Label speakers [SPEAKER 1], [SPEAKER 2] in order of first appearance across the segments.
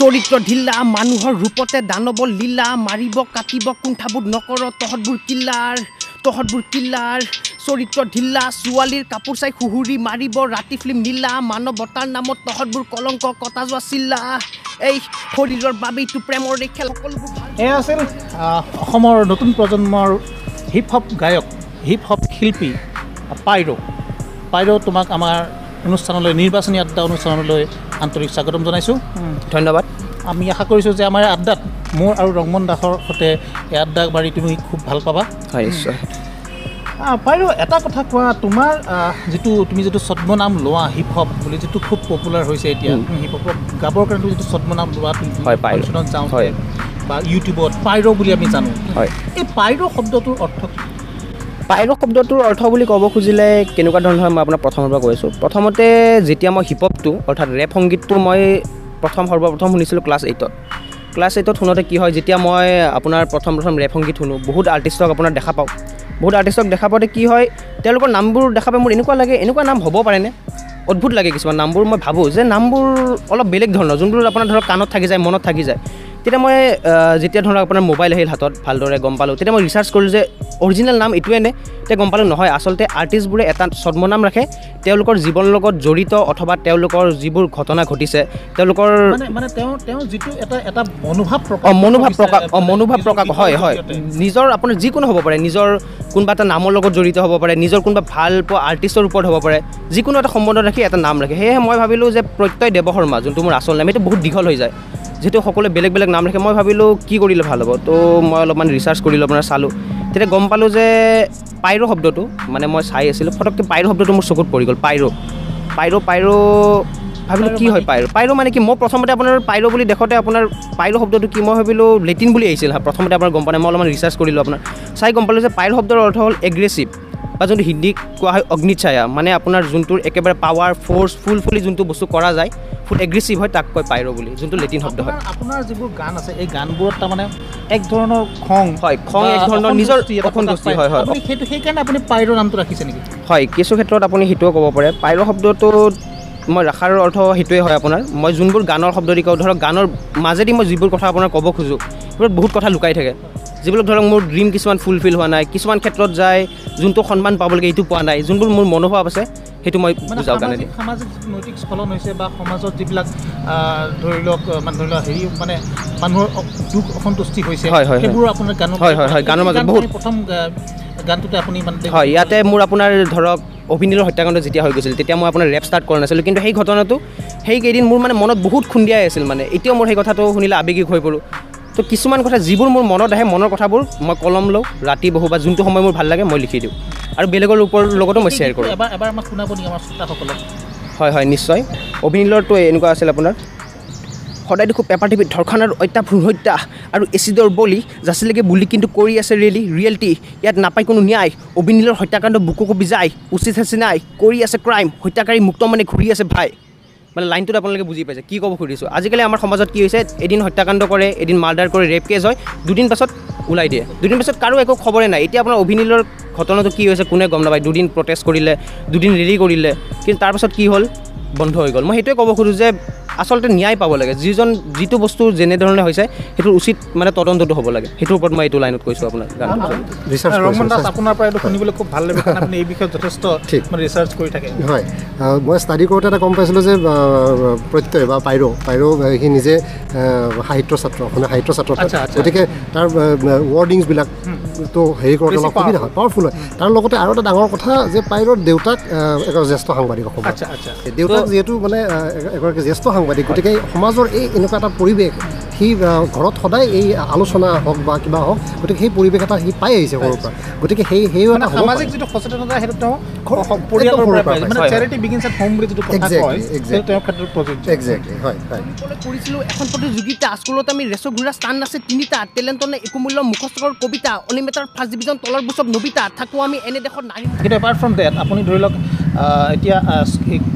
[SPEAKER 1] চৰিত্ৰ ঢিলা মানুহৰ ৰূপতে দানৱ লীলা মাৰিব কাটিব কুণ্ঠাবোধ নকৰ তহঁতবোৰ কিল্লাৰ তহঁতবোৰ কিল্লাৰ চৰিত্ৰ ঢিলা ছোৱালীৰ কাপোৰ চাই সুহুৰি মাৰিব ৰাতি ফিল্ম নীলা মানৱতাৰ নামত তহঁতবোৰ কলংক কটা যোৱা চিল্লা এই শৰীৰৰ বাবেইটো প্ৰেমৰ এই খেল সকলোবোৰ
[SPEAKER 2] এয়া আছিল অসমৰ নতুন প্ৰজন্মৰ হিপ হপ গায়ক হিপ হপ শিল্পী পাইৰ' পাইৰ' তোমাক আমাৰ অনুষ্ঠানলৈ নিৰ্বাচনী আড্ডা অনুষ্ঠানলৈ আন্তৰিক স্বাগতম জনাইছোঁ।
[SPEAKER 1] ধন্যবাদ।
[SPEAKER 2] আমি আশা কৰিছোঁ যে আমাৰ আড্ডাত মোৰ আৰু ৰংমন দাসৰ সৈতে এই আড্ডা মাৰি তুমি খুব ভাল পাবা।
[SPEAKER 1] হয় নিশ্চয়।
[SPEAKER 2] আহ, পাইৰ' এটা কথা কোৱা তোমাৰ যিটো তুমি যিটো ছদ্মনাম লোৱা হিপ হপ বুলি যিটো খুব পপুলাৰ হৈছে এতিয়া। হিপ হপক গাবৰ কাৰণে তুমি যিটো ছদ্মনাম লোৱা। ফাংচনত
[SPEAKER 1] হয়।
[SPEAKER 2] বা ইউটিউবত পাইৰ' বুলি আমি জানো।
[SPEAKER 1] হয়।
[SPEAKER 2] এই পাইৰ' শব্দটোৰ অৰ্থ কি?
[SPEAKER 1] পাইৰ শব্দটোৰ অৰ্থ বুলি ক'ব খুজিলে কেনেকুৱা ধৰণৰ হয় মই আপোনাক প্ৰথমৰ পৰা কৈ আছোঁ। প্ৰথমতে যেতিয়া মই হিপ হপটো অৰ্থাৎ ৰেপ সংগীতটো মই প্ৰথম সৰ্বপ্ৰথম শুনিছিলোঁ ক্লাছ এইটত ক্লাছ এইটত শুনোতে কি হয় যেতিয়া মই আপোনাৰ প্ৰথম প্ৰথম ৰেপ সংগীত শুনো বহুত আৰ্টিষ্টক আপোনাৰ দেখা পাওঁ। বহুত আৰ্টিষ্টক দেখা পাওঁতে কি হয় তেওঁলোকৰ নামবোৰ দেখা পাই মোৰ এনেকুৱা লাগে এনেকুৱা নাম হ'ব পাৰেনে? অদ্ভুত লাগে কিছুমান নামবোৰ মই ভাবোঁ যে নামবোৰ অলপ বেলেগ ধৰণৰ যোনবোৰ আপোনাৰ ধৰক কাণত থাকি যায় মনত থাকি যায়। তেতিয়া মই যেতিয়া ধৰক আপোনাৰ মোবাইল আহিল হাতত ভালদৰে গম পালোঁ তেতিয়া মই ৰিচাৰ্চ কৰিলোঁ যে অৰিজিনেল নাম এইটোৱে নে? তেতিয়া গম পালোঁ নহয় আচলতে আৰ্টিষ্টবোৰে এটা ছদ্মনাম ৰাখে তেওঁলোকৰ জীৱনৰ লগত জড়িত অথবা তেওঁলোকৰ যিবোৰ ঘটনা ঘটিছে তেওঁলোকৰ
[SPEAKER 2] মনোভাৱ প্ৰকাশ
[SPEAKER 1] অঁ মনোভাৱ প্ৰকাশ হয় হয়। নিজৰ আপোনাৰ যিকোনো হ'ব পাৰে নিজৰ কোনোবা এটা নামৰ লগত জড়িত হ'ব পাৰে নিজৰ কোনোবা ভাল পোৱা আৰ্টিষ্টৰ ওপৰত হ'ব পাৰে যিকোনো এটা সম্বন্ধ ৰাখি এটা নাম ৰাখে। সেয়েহে মই ভাবিলোঁ যে প্ৰত্যয় দেৱশৰ্মা যোনটো মোৰ আচল নাম এইটো বহুত দীঘল হৈ যায়। যিহেতু সকলোৱে বেলেগ বেলেগ নাম ৰাখে মই ভাবিলোঁ কি কৰিলে ভাল হ'ব। তো মই অলপমান ৰিচাৰ্চ কৰিলোঁ আপোনাৰ চালোঁ। তেতিয়া গম পালোঁ যে পাইৰ' শব্দটো মানে মই চাই আছিলোঁ ফটককৈ পাইৰ' শব্দটো মোৰ চকুত পৰি গ'ল পাইৰ' পাইৰ' পাইৰ' ভাবিলোঁ কি হয় পাইৰ' পাইৰ' মানে কি? মই প্ৰথমতে আপোনাৰ পাইৰ' বুলি দেখোঁতে আপোনাৰ পাইৰ' শব্দটো কি? মই ভাবিলোঁ লেটিন বুলি আহিছিল প্ৰথমতে আপোনাৰ গম পোৱা নাই মই অলপমান ৰিচাৰ্চ কৰিলোঁ আপোনাৰ। চাই গম পালোঁ যে পাইৰ' শব্দৰ অৰ্থ হ'ল এগ্ৰেছিভ বা যোনটো হিন্দীত কোৱা হয় অগ্নিচায়া মানে আপোনাৰ যোনটোৰ একেবাৰে পাৱাৰ ফ'ৰ্চ ফুলফুলি যোনটো বস্তু কৰা যায় ফুল এগ্ৰেছিভ হয় তাক কয় পাইৰ' বুলি যোনটো লেটিন শব্দ হয়।
[SPEAKER 2] আপোনাৰ যিবোৰ গান আছে এই গানবোৰত তাৰমানে এক ধৰণৰ খং
[SPEAKER 1] হয়, খং এক ধৰণৰ নিজৰ
[SPEAKER 2] অসন্তুষ্টি।
[SPEAKER 1] হয়, হয়।
[SPEAKER 2] সেইটো সেইকাৰণে আপুনি পাইৰ' নামটো ৰাখিছে নেকি?
[SPEAKER 1] হয় কিছু ক্ষেত্ৰত আপুনি সেইটোও ক'ব পাৰে। পাইৰ' শব্দটোত মই ৰখাৰ অৰ্থ সেইটোৱে হয় আপোনাৰ। মই যোনবোৰ গানৰ শব্দ দি কওঁ ধৰক গানৰ মাজেদি মই যিবোৰ কথা আপোনাৰ ক'ব খোজোঁ সেইবোৰত বহুত কথা লুকাই থাকে। যিবিলাক ধৰক মোৰ ড্ৰিম কিছুমান ফুলফিল হোৱা নাই কিছুমান ক্ষেত্ৰত যায় যোনটো সন্মান পাব লাগে এইটো পোৱা নাই যোনবোৰ মোৰ মনোভাৱ আছে সেইটো মই বুজাওঁ গানেদি
[SPEAKER 2] সামাজিক নৈতিক স্খলন হৈছে বা সমাজত যিবিলাক ধৰি লওক মানে ধৰি লওক হেৰি মানে মানুহৰ দুখ অসন্তুষ্টি হৈছে
[SPEAKER 1] হয়, হয়।
[SPEAKER 2] সেইবোৰ আপোনাৰ গানৰ
[SPEAKER 1] হয়, হয়, হয়, গানৰ মাজত বহুত-
[SPEAKER 2] প্ৰথম গানটোতে আপুনি মানে
[SPEAKER 1] হয় ইয়াতে মোৰ আপোনাৰ ধৰক অভিনীলৰ হত্যাকাণ্ড যেতিয়া হৈ গৈছিল তেতিয়া মই আপোনাৰ ৰেপ ষ্টাৰ্ট কৰা নাছিলোঁ কিন্তু সেই ঘটনাটো সেইকেইদিন মোৰ মানে মনত বহুত খুন্দিয়াই আছিল মানে এতিয়াও মোৰ সেই কথাটো শুনিলে আৱেগিক হৈ পৰোঁ। তো কিছুমান কথা যিবোৰ মোৰ মনত আহে মনৰ কথাবোৰ মই কলম লওঁ ৰাতি বহোঁ বা যোনটো সময় মোৰ ভাল লাগে মই লিখি দিওঁ। আৰু বেলেগৰ ওপৰৰ লগতো মই শ্বেয়াৰ কৰোঁ। হয় হয় নিশ্চয়। অভিনীলৰটো এনেকুৱা আছিল আপোনাৰ। সদায় দেখোঁ পেপাৰ টিভিত ধৰ্ষণ আৰু অত্যা ভ্ৰূণ হত্যা আৰু এচিডৰ বলি যাচিলেকে বুলি কিন্তু কৰি আছে ৰেলি ৰিয়েলিটি ইয়াত নাপায় কোনো ন্যায়। অভিনীলৰ হত্যাকাণ্ড বুকু কপি যায় উচিত আছে নাই কৰি আছে ক্ৰাইম হত্যাকাৰী মুক্ত মানে ঘূৰি আছে ভাই। মানে লাইনটোত আপোনালোকে বুজি পাইছে। কি ক'ব খুজিছোঁ? আজিকালি আমাৰ সমাজত কি হৈছে এদিন হত্যাকাণ্ড কৰে এদিন মাৰ্ডাৰ কৰে ৰেপ কেছ হয় দুদিন পাছত ওলাই দিয়ে। দুদিন পাছত কাৰো একো খবৰে নাই। এতিয়া আপোনাৰ অভিনীলৰ ঘটনাটো কি হৈছে কোনে গম নাপায়? দুদিন প্ৰটেষ্ট কৰিলে দুদিন ৰেলী কৰিলে। কিন্তু তাৰপাছত কি হ'ল? বন্ধ হৈ গ'ল। মই সেইটোৱে ক'ব খোজোঁ যে আচলতে ন্যায় পাব লাগে। যিজন যিটো বস্তু যেনেধৰণে হৈছে সেইটোৰ উচিত মানে তদন্তটো হ'ব লাগে। সেইটোৰ ওপৰত মই এইটো লাইনত কৈছোঁ আপোনাৰ
[SPEAKER 2] ৰমন দাস
[SPEAKER 3] কৰিছোঁ
[SPEAKER 2] আপোনাৰ পৰা এইটো শুনিবলৈ খুব ভাল লাগিব কাৰণ আপুনি এই বিষয়ত যথেষ্ট। মানে ৰিচাৰ্চ কৰি থাকে।
[SPEAKER 3] হয়। মই ষ্টাডি কৰোঁতে এটা গম পাইছিলোঁ যে প্ৰত্যয় বা পাইৰ' পাইৰ' সি নিজে সাহিত্য ছাত্ৰ অসমীয়া সাহিত্য ছাত্ৰ।
[SPEAKER 2] আচ্ছা, আচ্ছা।
[SPEAKER 3] গতিকে তাৰ ৱৰ্ডিংছবিলাক তো হেৰি কৰোঁতে অলপ সুবিধা হয় পাৱাৰফুল হয়। তাৰ লগতে আৰু এটা ডাঙৰ কথা যে পাইৰৰ দেউতাক জ্যেষ্ঠ সাংবাদিক
[SPEAKER 2] আচ্ছা
[SPEAKER 3] দেউতাক যিহেতু মানে এগৰাকী জ্যেষ্ঠ সাংবাদিক গতিকে সমাজৰ এই এনেকুৱা এটা পৰিৱেশ সি ঘৰত সদায় এই আলোচনা হওক বা কিবা হওক গতিকে সেই পৰিৱেশ এটা সি পাই আহিছে সৰুৰ পৰা। গতিকে সেই এটা হ'ব
[SPEAKER 2] সামাজিক। যিটো সচেতনতা সেইটো তেওঁ
[SPEAKER 1] কৰিছিলোঁ এখন প্ৰতিযোগিতা। স্কুলত আমি ৰেচৰ ঘূৰা স্থান আছে তিনিটা। একো মূল্য মুখস্থকৰ কবিতা অলিমেটাৰ ফাৰ্ষ্ট ডিভিজন তলৰ বুচব নবিতা থাকোঁ আমি এনে দেশত নাৰী
[SPEAKER 2] কিন্তু এপাৰ্ট ফ্ৰম ডেট আপুনি ধৰি লওক এতিয়া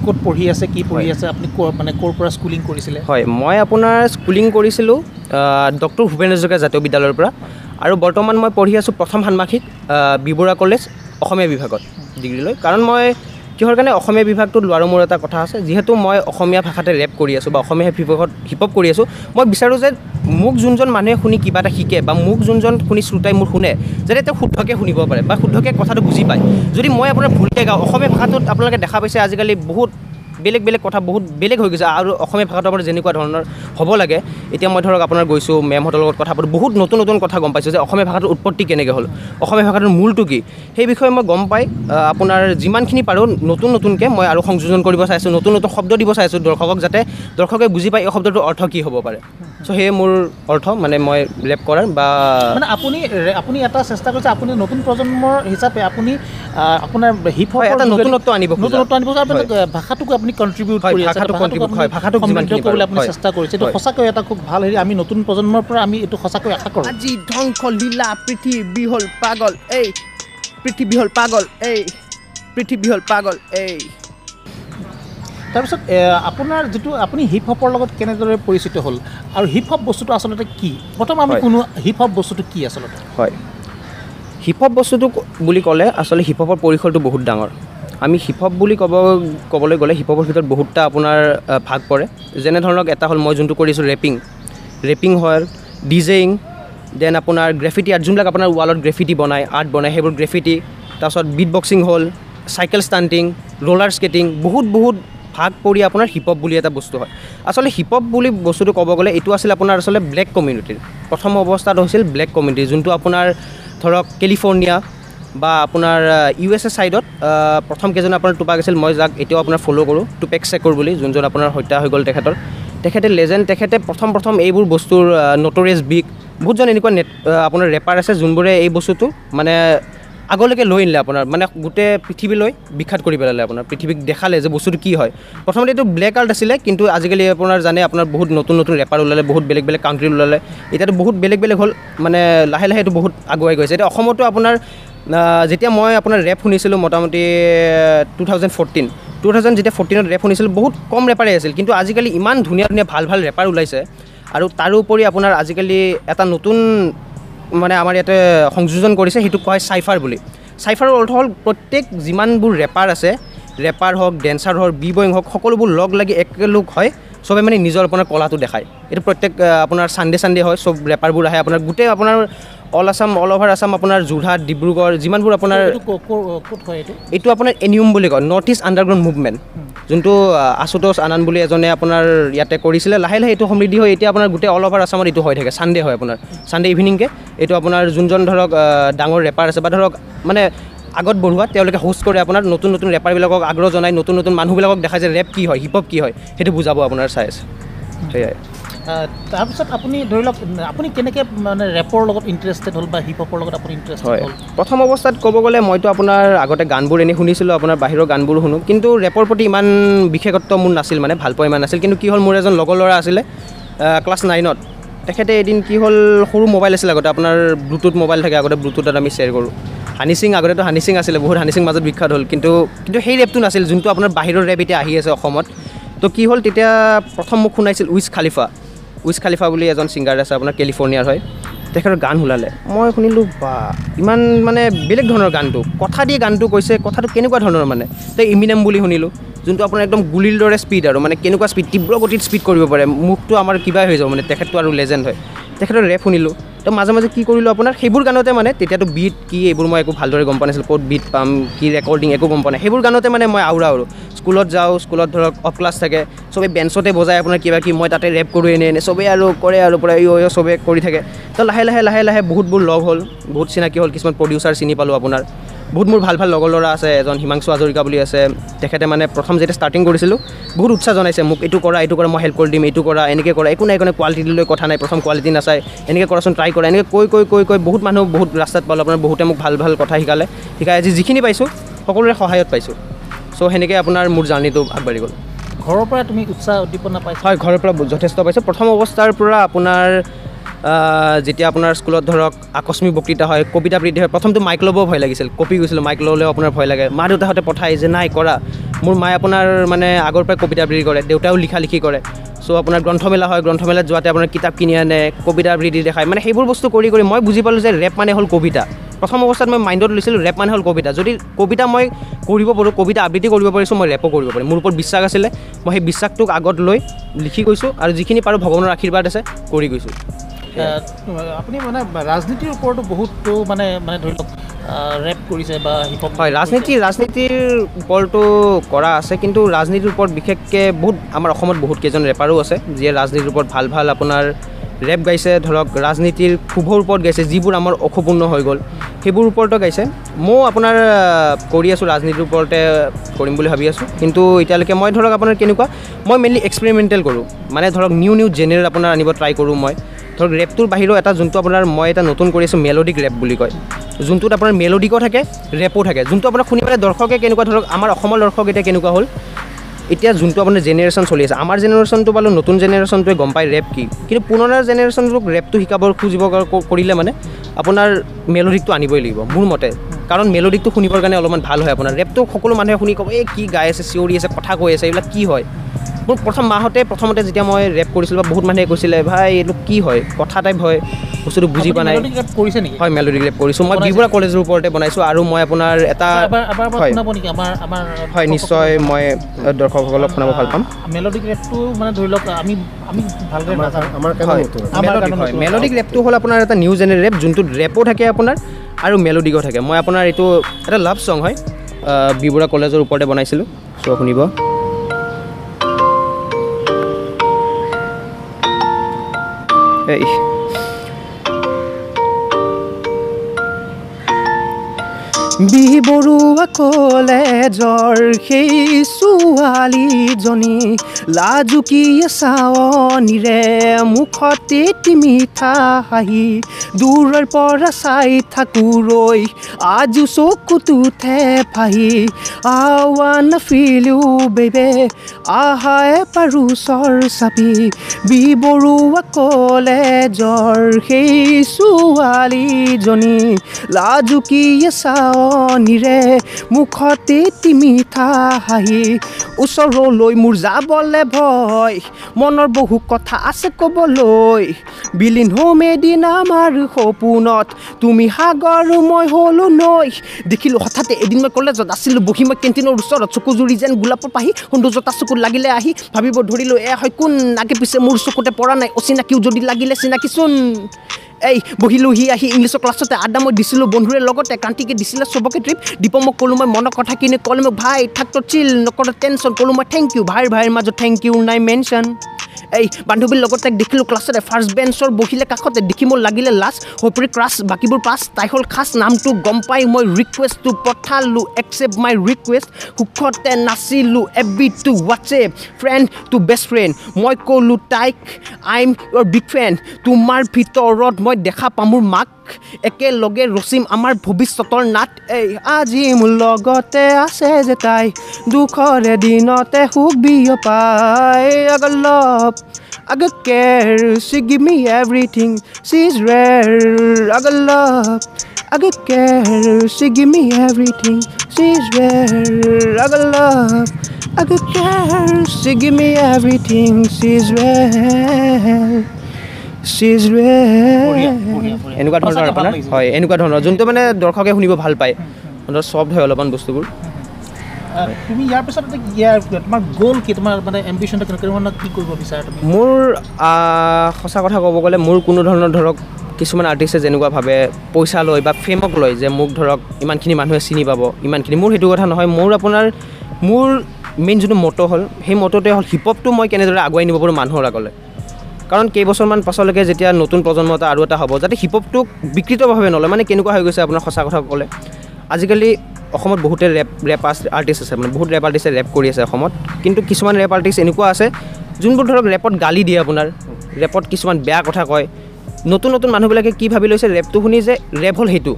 [SPEAKER 2] ক'ত পঢ়ি আছে কি পঢ়ি আছে আপুনি মানে ক'ৰ পৰা স্কুলিং কৰিছিলে?
[SPEAKER 1] হয় মই আপোনাৰ স্কুলিং কৰিছিলোঁ ডক্টৰ ভূপেন হাজৰিকা জাতীয় বিদ্যালয়ৰ পৰা। আৰু বৰ্তমান মই পঢ়ি আছোঁ প্ৰথম ষাণ্মাসিক বি বৰুৱা কলেজ অসমীয়া বিভাগত ডিগ্ৰীলৈ। কাৰণ মই কিহৰ কাৰণে অসমীয়া বিভাগটোত লোৱাৰো মোৰ এটা কথা আছে যিহেতু মই অসমীয়া ভাষাতে ৰেপ কৰি আছোঁ বা অসমীয়া বিভাগত হিপ হপ কৰি আছোঁ মই বিচাৰোঁ যে মোক যোনজন মানুহে শুনি কিবা এটা শিকে বা মোক যোনজন শুনি শ্ৰোতাই মোৰ শুনে যাতে তেওঁ শুদ্ধকৈ শুনিব পাৰে বা শুদ্ধকৈ কথাটো বুজি পায়। যদি মই আপোনাৰ ভুলকৈ গাওঁ অসমীয়া ভাষাটোত আপোনালোকে দেখা পাইছে আজিকালি বহুত বেলেগ বেলেগ কথা বহুত বেলেগ হৈ গৈছে। আৰু অসমীয়া ভাষাটো আপোনাৰ যেনেকুৱা ধৰণৰ হ'ব লাগে এতিয়া মই ধৰক আপোনাৰ গৈছোঁ মেমহঁতৰ লগত কথা পাতোঁ বহুত নতুন নতুন কথা গম পাইছোঁ যে অসমীয়া ভাষাটোৰ উৎপত্তি কেনেকৈ হ'ল অসমীয়া ভাষাটোৰ মূলটো কি? সেই বিষয়ে মই গম পাই আপোনাৰ যিমানখিনি পাৰোঁ নতুন নতুনকৈ মই আৰু সংযোজন কৰিব চাইছোঁ নতুন নতুন শব্দ দিব চাইছোঁ দৰ্শকক যাতে দৰ্শকে বুজি পায় এই শব্দটোৰ অৰ্থ কি হ'ব পাৰে। চ' সেয়ে মোৰ অৰ্থ মানে মই ৰেপ কৰাৰ বা
[SPEAKER 2] মানে আপুনি আপুনি এটা চেষ্টা কৰিছে আপুনি নতুন প্ৰজন্মৰ হিচাপে আপুনি আপোনাৰ হিপ
[SPEAKER 1] হয়, এটা নতুনত্ব আনিব।
[SPEAKER 2] নতুনত্ব আনিব আপুনি। ভাষাটোক আপুনি কণ্ট্ৰিবিউট কৰি আছে
[SPEAKER 1] ভাষাটোক হয়, ভাষাটোক
[SPEAKER 2] সমৃদ্ধ কৰিবলৈ আপুনি। চেষ্টা কৰিছে এইটো। সঁচাকৈ এটা খুব ভাল হেৰি আমি নতুন প্ৰজন্মৰ পৰা আমি এইটো সঁচাকৈ আশা কৰোঁ
[SPEAKER 1] আজি ধ্বংস লীলা পৃথিৱী হ'ল পাগল এই পৃথিৱী হ'ল পাগল এই পৃথিৱী হ'ল পাগল এই
[SPEAKER 2] তাৰপিছত আপোনাৰ যিটো আপুনি হিপ হপৰ লগত কেনেদৰে পৰিচিত হ'ল আৰু হিপ হপ বস্তুটো আচলতে কি প্ৰথম আমি। কোনো হিপ হপ বস্তুটো কি আচলতে
[SPEAKER 1] হয় হিপ হপ বস্তুটো বুলি ক'লে আচলতে হিপ হপৰ পৰিসৰটো বহুত ডাঙৰ। আমি হিপ হপ বুলি ক'ব ক'বলৈ গ'লে হিপ হপৰ ভিতৰত বহুতটা আপোনাৰ ভাগ পৰে। যেনে ধৰক এটা হ'ল মই যোনটো কৰিছোঁ ৰেপিং। ৰেপিং হয় ডিজেইং দেন আপোনাৰ গ্ৰেফিটি আৰ্ট যোনবিলাক আপোনাৰ ৱালত গ্ৰেফিটি বনায় আৰ্ট বনায় সেইবোৰ গ্ৰেফিটি। তাৰপিছত বিট বক্সিং হ'ল চাইকেল ষ্টাণ্টিং ৰ'লাৰ স্কেটিং বহুত বহুত ভাগ পৰি আপোনাৰ হিপ হপ বুলি এটা বস্তু হয়। আচলতে হিপ হপ বুলি বস্তুটো ক'ব গ'লে এইটো আছিল আপোনাৰ আচলতে ব্লেক কমিউনিটিৰ প্ৰথম অৱস্থাত হৈছিল ব্লেক কমিউনিটি যোনটো আপোনাৰ ধৰক কেলিফৰ্ণিয়া বা আপোনাৰ ইউ এছ এ ছাইডত প্ৰথম কেইজন আপোনাৰ টুপাক আছিল মই যাক এতিয়াও আপোনাৰ ফ'ল' কৰোঁ টুপেক চেকৰ বুলি যোনজন আপোনাৰ হত্যা হৈ গ'ল তেখেতৰ। তেখেতে লেজেণ্ড তেখেতে প্ৰথম প্ৰথম এইবোৰ বস্তুৰ নটৰিয়াছ বিগ বহুতজন এনেকুৱা নেট আপোনাৰ ৰেপাৰ আছে যোনবোৰে এই বস্তুটো মানে আগলৈকে লৈ আনিলে আপোনাৰ মানে গোটেই পৃথিৱীলৈ বিখ্যাত কৰি পেলালে আপোনাৰ পৃথিৱীক দেখালে যে বস্তুটো কি হয়। প্ৰথমতে এইটো ব্লেক আৰ্ট আছিলে কিন্তু আজিকালি আপোনাৰ জানে আপোনাৰ বহুত নতুন নতুন ৰেপাৰ ওলালে বহুত বেলেগ বেলেগ কাউণ্ট্ৰি ওলালে। এতিয়াতো বহুত বেলেগ বেলেগ হ'ল মানে লাহে লাহে এইটো বহুত আগুৱাই গৈছে। এতিয়া অসমতো আপোনাৰ যেতিয়া মই আপোনাৰ ৰেপ শুনিছিলোঁ মোটামুটি two thousand fourteen two thousand যেতিয়া ফ'ৰ্টিনত ৰেপ শুনিছিলোঁ বহুত কম ৰেপাৰে আছিল কিন্তু আজিকালি ইমান ধুনীয়া ধুনীয়া ভাল ভাল ৰেপাৰ ওলাইছে। আৰু তাৰোপৰি আপোনাৰ আজিকালি এটা নতুন মানে আমাৰ ইয়াতে সংযোজন কৰিছে সেইটো কোৱা হয় চাইফাৰ বুলি। চাইফাৰৰ অৰ্থ হ'ল প্ৰত্যেক যিমানবোৰ ৰেপাৰ আছে ৰেপাৰ হওক ডেন্সাৰ হওক বি বয়িং হওক সকলোবোৰ লগ লাগি একেলগ হয় চবে মানে নিজৰ আপোনাৰ কলাটো দেখায়। এইটো প্ৰত্যেক আপোনাৰ চানডে চানডে হয় চব ৰেপাৰবোৰ আহে আপোনাৰ গোটেই আপোনাৰ all Assam all over Assam আপোনাৰ যোৰহাট ডিব্ৰুগড় যিমানবোৰ আপোনাৰ
[SPEAKER 2] এইটো হয়
[SPEAKER 1] আপোনাৰ এনিউম বুলি কয় নৰ্থ ইষ্ট আণ্ডাৰগ্ৰাউণ্ড মুভমেণ্ট যোনটো আশুতোষ আনন্দ বুলি এজনে আপোনাৰ ইয়াতে কৰিছিলে। লাহে লাহে এইটো সমৃদ্ধি হৈ এতিয়া আপোনাৰ গোটেই অল অভাৰ আছামত এইটো হৈ থাকে ছানডে হয় আপোনাৰ। ছানডে ইভিনিংকে এইটো আপোনাৰ যোনজন ধৰক ডাঙৰ ৰেপাৰ আছে বা ধৰক মানে আগত বঢ়োৱা তেওঁলোকে হোষ্ট কৰে আপোনাৰ নতুন নতুন ৰেপাৰবিলাকক আগ্ৰহ জনাই নতুন নতুন মানুহবিলাকক দেখায় যে ৰেপ কি হয় হিপ হপ কি হয় সেইটো বুজাব আপোনাৰ চাই আছে। সেয়াই।
[SPEAKER 2] তাৰপিছত আপুনি ধৰি লওক আপুনি কেনেকৈ মানে ৰেপৰ লগত ইণ্টাৰেষ্টেড হ'ল বা হিপ হপৰ লগত আপুনি ইণ্টাৰেষ্টেড
[SPEAKER 1] হয়।
[SPEAKER 2] হ'ল?
[SPEAKER 1] প্ৰথম অৱস্থাত ক'ব গ'লে মইতো আপোনাৰ আগতে গানবোৰ এনেই শুনিছিলোঁ আপোনাৰ বাহিৰৰ গানবোৰ শুনো। কিন্তু ৰেপৰ প্ৰতি ইমান বিশেষত্ব মোৰ নাছিল মানে ভাল পোৱা ইমান নাছিল। কিন্তু কি হ'ল মোৰ এজন লগৰ ল'ৰা আছিলে ক্লাছ নাইনত। তেখেতে এদিন কি হ'ল সৰু মোবাইল আছিল আগতে আপোনাৰ ব্লুটুথ মোবাইল থাকে আগতে ব্লুটুথত আমি শ্বেয়াৰ কৰোঁ। হানি সিং আগতেতো হানি সিং আছিলে বহুত হানি সিং মাজত বিখ্যাত হ'ল। কিন্তু কিন্তু সেই ৰেপটো নাছিল যোনটো আপোনাৰ বাহিৰৰ ৰেপ এতিয়া আহি আছে অসমত। তো কি হ'ল তেতিয়া প্ৰথম মোক শুনাইছিল উইচ খালিফা। উইচ খালিফা বুলি এজন ছিংগাৰ আছে আপোনাৰ কেলিফৰ্ণিয়াৰ হয়। তেখেতৰ গান ওলালে মই শুনিলোঁ বা ইমান মানে বেলেগ ধৰণৰ গানটো। কথা দিয়ে গানটো কৈছে কথাটো কেনেকুৱা ধৰণৰ মানে? তো ইমিনেম বুলি শুনিলোঁ যোনটো আপোনাৰ একদম গুলিৰ দৰে স্পীড আৰু মানে কেনেকুৱা স্পীড তীব্ৰ গতিত স্পীড কৰিব পাৰে মুখটো আমাৰ কিবাই হৈ যাব মানে তেখেতটো আৰু লেজেণ্ড হয়। তেখেতৰ ৰেপ শুনিলোঁ। তো মাজে মাজে কি কৰিলোঁ আপোনাৰ সেইবোৰ গানতে মানে তেতিয়াতো বিট কি এইবোৰ মই একো ভালদৰে গম পোৱা নাছিলোঁ ক'ত বিট পাম কি ৰেকৰ্ডিং একো গম পোৱা নাই সেইবোৰ গানতে মানে মই আউৰা আৰু স্কুলত যাওঁ স্কুলত ধৰক অফ ক্লাছ থাকে চবেই বেঞ্চতে বজাই আপোনাৰ কিবা কি মই তাতে ৰেপ কৰোঁ এনে এনে চবেই আৰু কৰে আৰু পূৰা ইয় চবেই কৰি থাকে। তো লাহে লাহে লাহে লাহে বহুতবোৰ লগ হ'ল বহুত চিনাকি হ'ল কিছুমান প্ৰডিউচাৰ চিনি পালোঁ আপোনাৰ। বহুত মোৰ ভাল ভাল লগৰ ল'ৰা আছে এজন হিমাংশু হাজৰিকা বুলি আছে। তেখেতে মানে প্ৰথম যেতিয়া ষ্টাৰ্টিং কৰিছিলোঁ বহুত উৎসাহ জনাইছে মোক এইটো কৰা এইটো কৰা মই হেল্প কৰি দিম এইটো কৰা এনেকৈ কৰা। একো নাই একো নাই কোৱালিটি লৈ কথা নাই প্ৰথম কোৱালিটি নাচাই এনেকৈ কৰাচোন ট্ৰাই কৰা এনেকৈ কৈ কৈ কৈ কৈ বহুত মানুহ বহুত ৰাস্তাত পালোঁ আপোনাৰ বহুতে মোক ভাল ভাল কথা শিকালে। শিকাই আজি যিখিনি পাইছোঁ সকলোৰে সহায়ত পাইছোঁ। চ' সেনেকৈ আপোনাৰ মোৰ জাৰ্ণিটো আগবাঢ়ি গ'ল।
[SPEAKER 2] ঘৰৰ পৰা তুমি উৎসাহ উদ্দীপনা পাইছা?
[SPEAKER 1] হয় ঘৰৰ পৰা যথেষ্ট পাইছোঁ। প্ৰথম অৱস্থাৰ পৰা আপোনাৰ যেতিয়া আপোনাৰ স্কুলত ধৰক আকস্মিক বক্তৃতা হয় কবিতা আবৃত্তি হয় প্ৰথমটো মাইক ল'বও ভয় লাগিছিল। কপি গৈছিলোঁ মাইক ল'লেও আপোনাৰ ভয় লাগে। মা দেউতাহঁতে পঠায় যে নাই কৰা। মোৰ মায়ে আপোনাৰ মানে আগৰ পৰাই কবিতা আবৃত্তি কৰে দেউতাও লিখা লিখি কৰে। চ' আপোনাৰ গ্ৰন্থমেলা হয় গ্ৰন্থমেলাত যোৱাতে আপোনাৰ কিতাপ কিনি আনে কবিতা আবৃত্তি দেখায়। মানে সেইবোৰ বস্তু কৰি কৰি মই বুজি পালোঁ যে ৰেপ মানে হ'ল কবিতা। প্ৰথম অৱস্থাত মই মাইণ্ডত লৈছিলোঁ ৰেপ মানে হ'ল কবিতা। যদি কবিতা মই কৰিব পাৰোঁ কবিতা আবৃত্তি কৰিব পাৰিছোঁ মই ৰেপো কৰিব পাৰিম। মোৰ ওপৰত বিশ্বাস আছিলে মই সেই বিশ্বাসটোক আগত লৈ লিখি গৈছোঁ আৰু যিখিনি পাৰোঁ ভগৱানৰ আশীৰ্বাদ আছে কৰি গৈছোঁ।
[SPEAKER 2] আপুনি মানে ৰাজনীতিৰ ওপৰতো বহুতো মানে মানে ধৰি লওক ৰেপ কৰিছে বা হিপ হপ
[SPEAKER 1] হয় ৰাজনীতি ৰাজনীতিৰ ওপৰতো কৰা আছে কিন্তু ৰাজনীতিৰ ওপৰত বিশেষকৈ বহুত আমাৰ অসমত বহুত কেইজন ৰেপাৰো আছে যিয়ে ৰাজনীতিৰ ওপৰত ভাল ভাল আপোনাৰ ৰেপ গাইছে ধৰক ৰাজনীতিৰ ক্ষোভৰ ওপৰত গাইছে যিবোৰ আমাৰ অসপূৰ্ণ হৈ গ'ল সেইবোৰ ওপৰতো গাইছে। ময়ো আপোনাৰ কৰি আছোঁ ৰাজনীতিৰ ওপৰতে কৰিম বুলি ভাবি আছোঁ কিন্তু এতিয়ালৈকে মই ধৰক আপোনাৰ কেনেকুৱা মই মেইনলি এক্সপেৰিমেণ্টেল কৰোঁ। মানে ধৰক নিউ নিউ জেনেৰেল আপোনাৰ আনিব ট্ৰাই কৰোঁ মই। ধৰক ৰেপটোৰ বাহিৰেও এটা যোনটো আপোনাৰ মই এটা নতুন কৰি আছোঁ মেলডিক ৰেপ বুলি কয় যোনটোত আপোনাৰ মেলডিকো থাকে ৰেপো থাকে। যোনটো আপোনাৰ শুনি পেলাই দৰ্শকে কেনেকুৱা ধৰক আমাৰ অসমৰ দৰ্শক এতিয়া কেনেকুৱা হ'ল এতিয়া যোনটো আপোনাৰ জেনেৰেশ্যন চলি আছে আমাৰ জেনেৰেশ্যনটো পালোঁ নতুন জেনেৰেশ্যনটোৱে গম পায় ৰেপ কি। কিন্তু পুৰণা জেনেৰেশ্যনটোক ৰেপটো শিকাব খুজিব কৰিলে মানে আপোনাৰ মেলডিকটো আনিবই লাগিব মোৰ মতে। কাৰণ মেলডিকটো শুনিবৰ কাৰণে অলপমান ভাল হয় আপোনাৰ। ৰেপটো সকলো মানুহে শুনি ক'ব এই কি গাই আছে চিঞৰি আছে কথা কৈ আছে এইবিলাক কি হয়? মোৰ প্ৰথম মাহতে প্ৰথমতে যেতিয়া মই ৰেপ কৰিছিলোঁ বা বহুত মানুহে কৈছিলে ভাই এইটো কি হয়? কথা টাইপ হয় বস্তুটো বুজি পোৱা নাই।
[SPEAKER 2] ৰেপ কৰিছে নেকি?
[SPEAKER 1] হয় মেলডি ৰেপ কৰিছোঁ। মই? বিবুৰা কলেজৰ ওপৰতে বনাইছোঁ আৰু মই আপোনাৰ এটা হয়। নিশ্চয় মই দৰ্শকসকলক শুনাব ভাল পাম।
[SPEAKER 2] মেলডিক ৰেপটো
[SPEAKER 1] মেলডিক। মেলডিক ৰেপটো হ'ল আপোনাৰ এটা নিউ জেনেৰেল ৰেপ যোনটোত ৰেপো থাকে আপোনাৰ আৰু মেলডিকো থাকে। মই আপোনাৰ এইটো এটা লাভ ছং হয় বিবুৰা কলেজৰ ওপৰতে বনাইছিলোঁ চ' শুনিব। এই বি বৰুৱা কলেজৰ সেই ছোৱালীজনী লাজুকীয়ে চাৱনিৰে মুখতে মিঠা হাঁহি দূৰৰ পৰা চাই থাকোঁ ৰৈ আজো চকুটোতে ফাহি। আৱান ফিলিউ বেবে আহাই পাৰোঁ চৰ চাপি। বি বৰুৱা কলেজৰ সেই ছোৱালীজনী লাজুকীয়ে চাৱনিৰে মুখতে মিঠা হাঁহি ওচৰলৈ মোৰ যাবলে ভয়। মনৰ বহু কথা আছে ক'বলৈ। বিলীন হোম এদিন আমাৰ সপোনত। তুমি সাগৰ মই হ'লো নৈ। দেখিলোঁ হঠাতে এদিন মই কলেজত আছিলোঁ বহি মই কেণ্টিনৰ ওচৰত চকু জুৰি যেন গোলাপৰ পাহি সৌন্দৰ্যতা চকুত লাগিলে আহি ভাবিব ধৰিলোঁ এ হয় কোন? আগে পিছে মোৰ চকুতে পৰা নাই অচিনাকিও যদি লাগিলে চিনাকিচোন এই বহিলোঁ সি আহি ইংলিছৰ ক্লাছতে আড্ডা মই দিছিলোঁ বন্ধুৰে লগতে কান্তিকে দিছিলে চবকে ট্ৰিপ দীপমক ক'লোঁ মই মনৰ কথা কিনি ক'লে মোক ভাই থাকতো চিল নকৰ টেনশ্যন ক'লোঁ মই থেংক ইউ ভাইৰ ভাইৰ মাজত থেংক ইউ নাই মেনশ্যন এই বান্ধৱীৰ লগত তাইক দেখিলোঁ ক্লাছতে ফাৰ্ষ্ট বেঞ্চৰ বহিলে কাষতে দেখি মোৰ লাগিলে লাজ। হৈ পৰি ক্লাছ বাকীবোৰ পাছ তাই হ'ল খাচ নামটো গম পাই মই ৰিকুৱেষ্টটো পঠালোঁ একচেপ্ট মাই ৰিকুৱেষ্ট সুখতে নাচিলোঁ এভি to WhatsApp friend to best friend মই ক'লোঁ তাইক I M your big fan তোমাৰ ভিতৰত মই দেখা পাম মোৰ মাক। একেলগে ৰচিম আমাৰ ভৱিষ্যতৰ নাট। এই আজি মোৰ লগতে আছে যে তাই দুখৰে দিনতে সুখ বিয়পাই আগৰ love care she give me everything she is rare আগৰ লভ আগৰ care she give me everything she is rare আগৰ love care she give me
[SPEAKER 2] everything
[SPEAKER 1] she
[SPEAKER 2] is rare
[SPEAKER 1] এনেকুৱা ধৰণৰ আপোনাৰ। হয় এনেকুৱা ধৰণৰ। যোনটো মানে দৰ্শকে শুনিব ভাল পায়। ধৰক চফ্ট হয় অলপমান বস্তুবোৰ।
[SPEAKER 2] আহ, তুমি ইয়াৰ পিছত এতিয়া ইয়াৰ তোমাৰ গ'ল কি? তোমাৰ মানে এম্বিশ্যনটো কেনেকুৱা ধৰণৰ? কি কৰিব বিচাৰা তুমি?
[SPEAKER 1] মোৰ সঁচা কথা ক'ব গ'লে মোৰ কোনো ধৰণৰ ধৰক কিছুমান আৰ্টিষ্টে যেনেকুৱা ভাবে পইচা লয় বা ফেমক লয় যে মোক ধৰক ইমানখিনি মানুহে চিনি পাব ইমানখিনি। মোৰ সেইটো কথা নহয়। মোৰ আপোনাৰ মোৰ মেইন যোনটো মটো হ'ল সেই মটোটোৱে হ'ল হিপ হপটো মই কেনেদৰে আগুৱাই নিব পাৰোঁ মানুহৰ আগলৈ। কাৰণ কেইবছৰমান পাছলৈকে যেতিয়া নতুন প্ৰজন্ম এটা আৰু এটা হ'ব যাতে হিপ হপটোক বিকৃতভাৱে নলয় মানে কেনেকুৱা হৈ গৈছে আপোনাৰ সঁচা কথা ক'লে? আজিকালি অসমত বহুতে ৰেপ ৰেপ আৰ্টিষ্ট আছে মানে বহুত ৰেপ আৰ্টিষ্টে ৰেপ কৰি আছে অসমত। কিন্তু কিছুমান ৰেপ আৰ্টিষ্ট এনেকুৱা আছে যোনবোৰ ধৰক ৰেপত গালি দিয়ে আপোনাৰ ৰেপত কিছুমান বেয়া কথা কয়। নতুন নতুন মানুহবিলাকে কি ভাবি লৈছে ৰেপটো শুনি যে ৰেপ হ'ল সেইটো।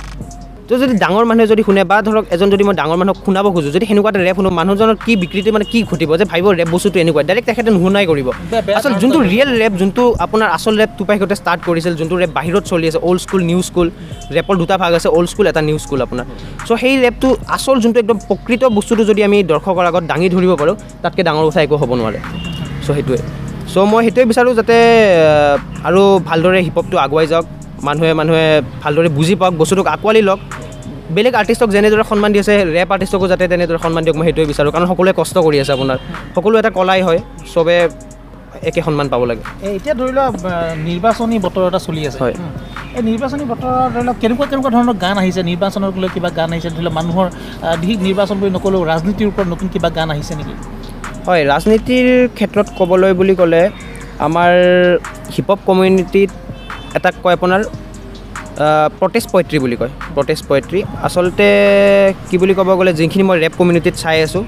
[SPEAKER 1] তো যদি ডাঙৰ মানুহে যদি শুনে বা ধৰক এজন যদি মই ডাঙৰ মানুহক শুনাব খোজোঁ যদি সেনেকুৱা এটা ৰেপ শুনো মানুহজনৰ কি বিকৃতি মানে কি ঘটিব যে ভাবিব ৰেপ বস্তুটো এনেকুৱা ডাইৰেক্ট তেখেতে নুশুনাই কৰিব। আচল যোনটো। ৰিয়েল ৰেপ যোনটো আপোনাৰ আচল ৰেপ টুপাই সিহঁতে ষ্টাৰ্ট কৰিছিল যোনটো ৰেপ বাহিৰত চলি আছে অল্ড স্কুল নিউ স্কুল ৰেপৰ দুটা ভাগ আছে অল্ড স্কুল এটা নিউ স্কুল আপোনাৰ। চ' সেই ৰেপটো আচল যোনটো একদম প্ৰকৃত বস্তুটো যদি আমি দৰ্শকৰ আগত দাঙি ধৰিব পাৰোঁ তাতকৈ ডাঙৰ কথা একো হ'ব নোৱাৰে। চ' সেইটোৱে। চ' মই সেইটোৱে বিচাৰোঁ যাতে আৰু ভালদৰে হিপ হপটো আগুৱাই যাওক। মানুহে মানুহে ভালদৰে বুজি পাওক বস্তুটোক আঁকোৱালি লওক। বেলেগ আৰ্টিষ্টক যেনেদৰে সন্মান দি আছে ৰেপ আৰ্টিষ্টকো যাতে তেনেদৰে সন্মান দিয়ক মই সেইটোৱে বিচাৰোঁ। কাৰণ সকলোৱে কষ্ট কৰি আছে আপোনাৰ। সকলো এটা কলাই হয় চবে একে সন্মান পাব লাগে।
[SPEAKER 2] এতিয়া ধৰি লোৱা আহ, নিৰ্বাচনী বতৰ এটা চলি আছে।
[SPEAKER 1] হয়।
[SPEAKER 2] এই নিৰ্বাচনী বতৰত ধৰি লওক কেনেকুৱা কেনেকুৱা ধৰণৰ গান আহিছে? নিৰ্বাচনক লৈ কিবা গান আহিছে ধৰি লওক মানুহৰ দিশ নিৰ্বাচন বুলি নক'লেও ৰাজনীতিৰ ওপৰত নতুন কিবা গান আহিছে নেকি?
[SPEAKER 1] হয় ৰাজনীতিৰ ক্ষেত্ৰত ক'বলৈ বুলি ক'লে আমাৰ হিপ হপ কমিউনিটিত এটা কয় আপোনাৰ প্ৰটেষ্ট পয়েট্ৰি বুলি কয়। Protest poetry. আচলতে কি বুলি ক'ব গ'লে যিখিনি মই ৰেপ কমিউনিটিত চাই আছোঁ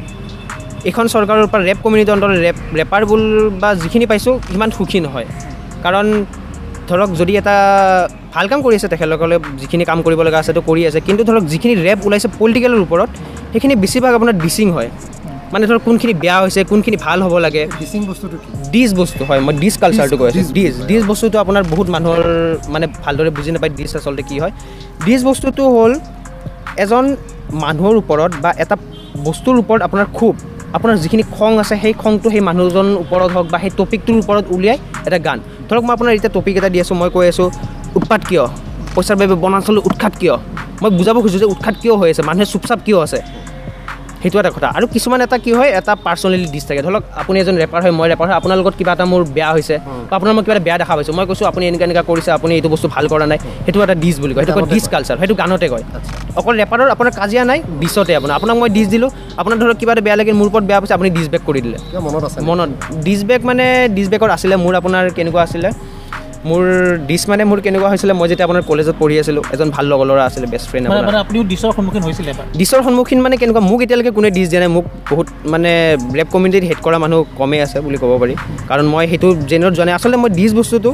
[SPEAKER 1] এইখন চৰকাৰৰ পৰা ৰেপ কমিউনিটিৰ অন্তত ৰেপ ৰেপাৰ বুল বা যিখিনি পাইছোঁ সিমান সুখী নহয়। কাৰণ ধৰক যদি এটা ভাল কাম কৰি আছে তেখেতসকলে যিখিনি কাম কৰিব লগা আছে সেইটো কৰি আছে। কিন্তু ধৰক যিখিনি ৰেপ ওলাইছে পলিটিকেলৰ ওপৰত সেইখিনি বেছিভাগ আপোনাৰ ডিচিং হয়। মানে ধৰক কোনখিনি বেয়া হৈছে কোনখিনি ভাল হ'ব লাগে। ডিছ বস্তু হয় মই ডিছ কালচাৰটো কৈ আছোঁ। ডিছ ডিছ বস্তুটো আপোনাৰ বহুত মানুহৰ মানে ভালদৰে বুজি নাপায় ডিছ আচলতে কি হয়। ডিছ বস্তুটো হ'ল এজন মানুহৰ ওপৰত বা এটা বস্তুৰ ওপৰত আপোনাৰ ক্ষোভ আপোনাৰ যিখিনি খং আছে সেই খংটো সেই মানুহজন ওপৰত হওক বা সেই টপিকটোৰ ওপৰত উলিয়াই এটা গান। ধৰক মই আপোনাৰ এতিয়া টপিক এটা দি আছোঁ মই কৈ আছোঁ উৎপাত কিয়? পইচাৰ বাবে বনাঞ্চলৰ উৎখাত কিয়? মই বুজাব খুজোঁ যে উৎখাত কিয় হৈ আছে মানুহে চুপচাপ কিয় আছে? সেইটো এটা কথা। আৰু কিছুমান এটা কি হয় এটা পাৰ্চনেলি ডিছ থাকে। ধৰক আপুনি এজন ৰেপাৰ হয় মই ৰেপাৰ হয় আপোনাৰ লগত কিবা এটা মোৰ বেয়া হৈছে বা আপোনাৰ মই কিবা এটা বেয়া দেখা পাইছোঁ। মই কৈছোঁ আপুনি এনেকুৱা এনেকুৱা কৰিছে আপুনি এইটো বস্তু ভাল কৰা নাই। সেইটো এটা ডিছ বুলি কয়। সেইটো কয় ডিছ কালচাৰ সেইটো গানতে কয়। অকল ৰেপাৰৰ আপোনাৰ কাজিয়া নাই ডিছতে আপোনাৰ। আপোনাক মই ডিছ দিলোঁ আপোনাৰ ধৰক কিবা এটা বেয়া লাগিল মোৰ ওপৰত বেয়া পাইছে আপুনি ডিছ বেক কৰি দিলে।
[SPEAKER 3] মনত আছে
[SPEAKER 1] মনত। ডিছ বেক মানে ডিছ আছিলে মোৰ আপোনাৰ কেনেকুৱা আছিলে? মোৰ ডিছ মানে মোৰ কেনেকুৱা হৈছিলে মই যেতিয়া আপোনাৰ কলেজত পঢ়ি আছিলোঁ এজন ভাল লগৰ ল'ৰা আছিলে বেষ্ট ফ্ৰেণ্ড
[SPEAKER 2] আপুনিও দিশৰ সন্মুখীন হৈছিলে
[SPEAKER 1] ডিছৰ সন্মুখীন মানে কেনেকুৱা মোক এতিয়ালৈকে কোনে ডিছ দিয়া নাই মোক বহুত মানে ৰেপ কমিউনিটিত হেড কৰা মানুহ কমেই আছে বুলি ক'ব পাৰি। কাৰণ মই সেইটো জেনেৰত জনাই আচলতে মই ডিছ বস্তুটো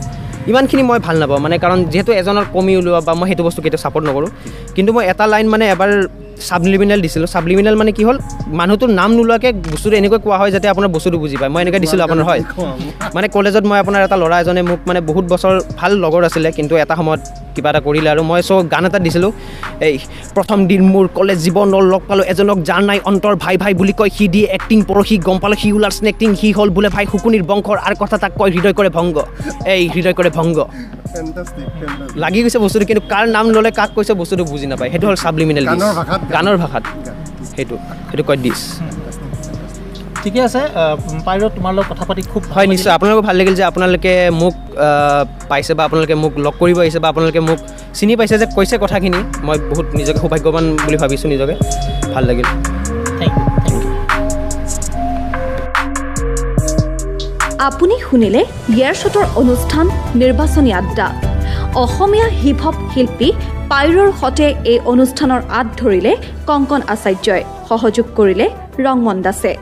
[SPEAKER 1] ইমানখিনি মই ভাল নাপাওঁ। মানে কাৰণ যিহেতু এজনৰ কমি ওলোৱা বা মই সেইটো বস্তু কেতিয়াও ছাপৰ্ট নকৰোঁ। কিন্তু মই এটা লাইন মানে এবাৰ ছাবলিমিনেল দিছিলোঁ। ছাবলিমিনেল মানে কি হ'ল মানুহটোৰ নাম নোলোৱাকৈ বস্তুটো এনেকৈ কোৱা হয় যাতে আপোনাৰ বস্তুটো বুজি পায়। মই এনেকৈ দিছিলোঁ আপোনাৰ হয়। মানে কলেজত মই আপোনাৰ এটা ল'ৰা এজনে মোক মানে বহুত বছৰ ভাল লগৰ আছিলে কিন্তু এটা সময়ত কিবা এটা কৰিলে আৰু মই চ' গান এটা দিছিলোঁ। এই প্ৰথম দিন মোৰ কলেজ জীৱনৰ লগ পালোঁ এজনক যাৰ নাই অন্তৰ ভাই ভাই বুলি কয় সি দিয়ে এক্টিং পৰহি গম পালোঁ সি ওলাৰ স্নেক্টিং সি হ'ল বোলে ভাই শুকুনিৰ বংশৰ আৰু কথা তাক কয় হৃদয় কৰে ভংগ। এই হৃদয় কৰে ভংগ. লাগি গৈছে বস্তুটো কিন্তু কাৰ নাম ল'লে কাক কৈছে বস্তুটো বুজি নাপায়। সেইটো হ'ল ছাবলিমিনেল
[SPEAKER 3] গানৰ ভাষাত
[SPEAKER 1] সেইটো সেইটো কয় ডিছ
[SPEAKER 2] ঠিকে আছে পাইৰ তোমাৰ লগত কথা পাতি খুব ভাল
[SPEAKER 1] হয়। নিশ্চয়। আপোনালোকৰ ভাল লাগিল যে আপোনালোকে মোক পাইছে বা আপোনালোকে মোক লগ কৰিব আহিছে বা আপোনালোকে মোক চিনি পাইছে যে কৈছে কথাখিনি। মই বহুত নিজকে সৌভাগ্যৱান বুলি ভাবিছোঁ নিজকে। ভাল লাগিল।
[SPEAKER 4] আপুনি শুনিলে ইয়াৰ শ্বটৰ অনুষ্ঠান নিৰ্বাচনী আড্ডা। অসমীয়া হিপ হপ শিল্পী পাইৰৰ সতে এই অনুষ্ঠানৰ আঁত ধৰিলে কংকন আচাৰ্যই। সহযোগ কৰিলে ৰংমন দাসে।